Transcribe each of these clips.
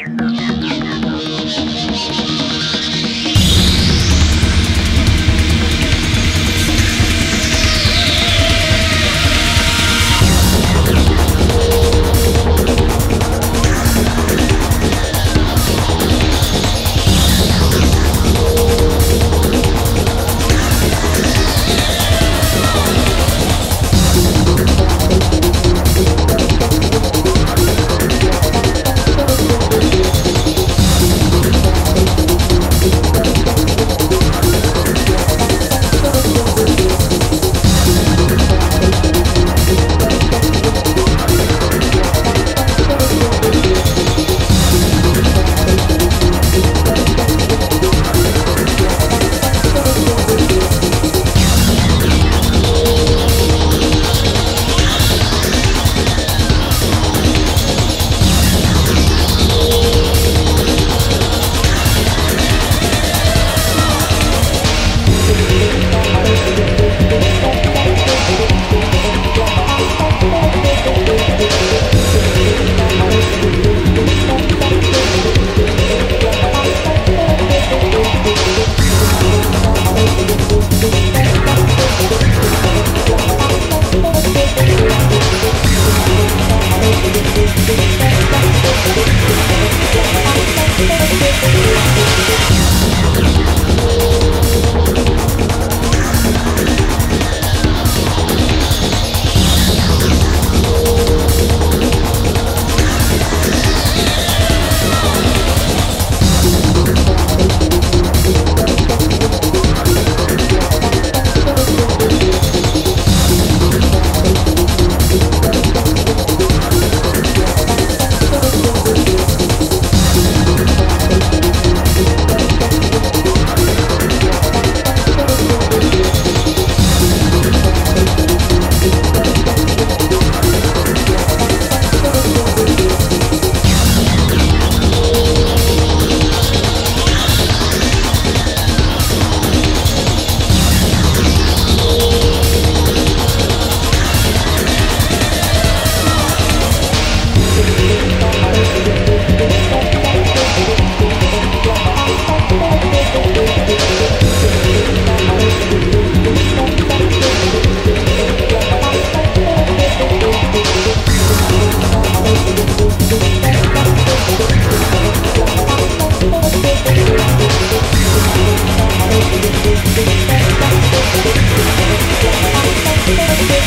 You.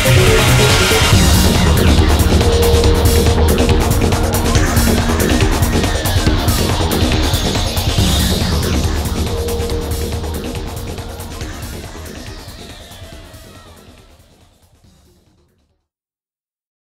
Thank you.